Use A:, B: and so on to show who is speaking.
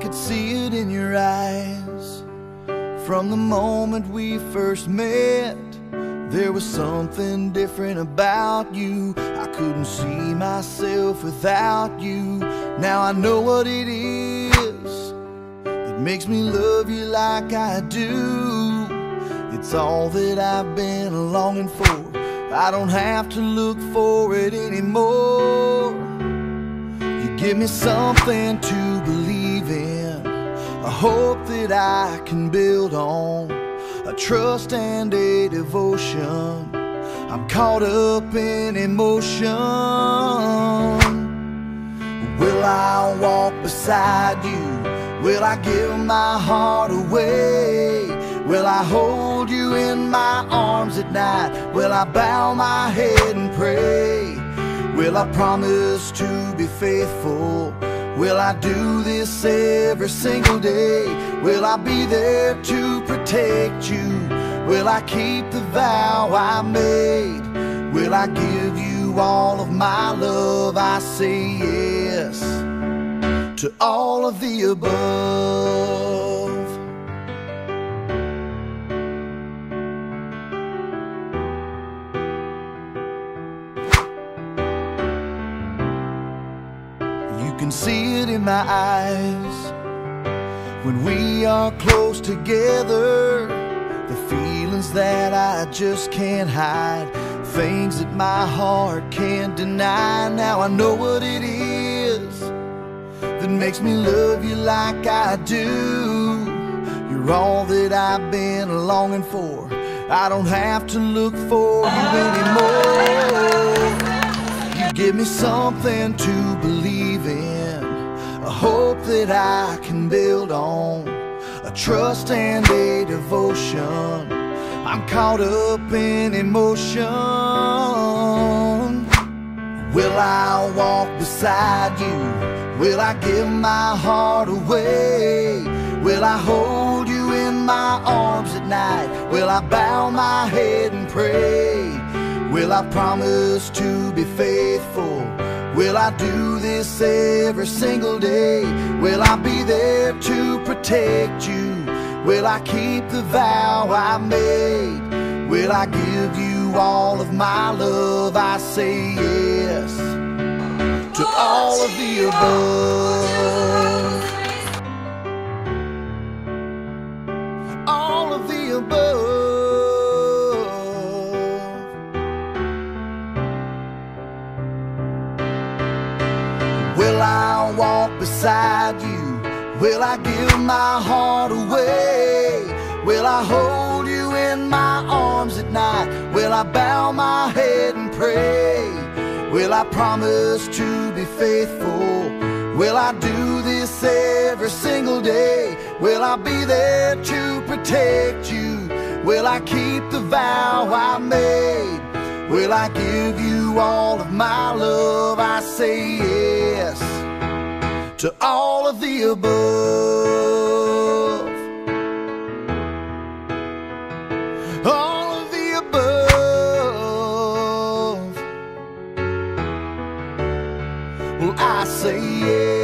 A: could see it in your eyes from the moment we first met. There was something different about you. I couldn't see myself without you. Now I know what it is that makes me love you like I do. It's all that I've been longing for. I don't have to look for it anymore. You give me something to believe a hope that I can build on, a trust and a devotion. I'm caught up in emotion. Will I walk beside you? Will I give my heart away? Will I hold you in my arms at night? Will I bow my head and pray? Will I promise to be faithful? Will I do this every single day? Will I be there to protect you? Will I keep the vow I made? Will I give you all of my love? I say yes to all of the above. Can see it in my eyes when we are close together. The feelings that I just can't hide, things that my heart can't deny. Now I know what it is that makes me love you like I do. You're all that I've been longing for. I don't have to look for you anymore. Give me something to believe in, a hope that I can build on, a trust and a devotion. I'm caught up in emotion. Will I walk beside you? Will I give my heart away? Will I hold you in my arms at night? Will I bow my head and pray? Will I promise to be faithful? Will I do this every single day? Will I be there to protect you? Will I keep the vow I made? Will I give you all of my love? I say yes to all of the above. Beside you? Will I give my heart away? Will I hold you in my arms at night? Will I bow my head and pray? Will I promise to be faithful? Will I do this every single day? Will I be there to protect you? Will I keep the vow I made? Will I give you all of my love? I say yes to all of the above. All of the above. Well, I say yes.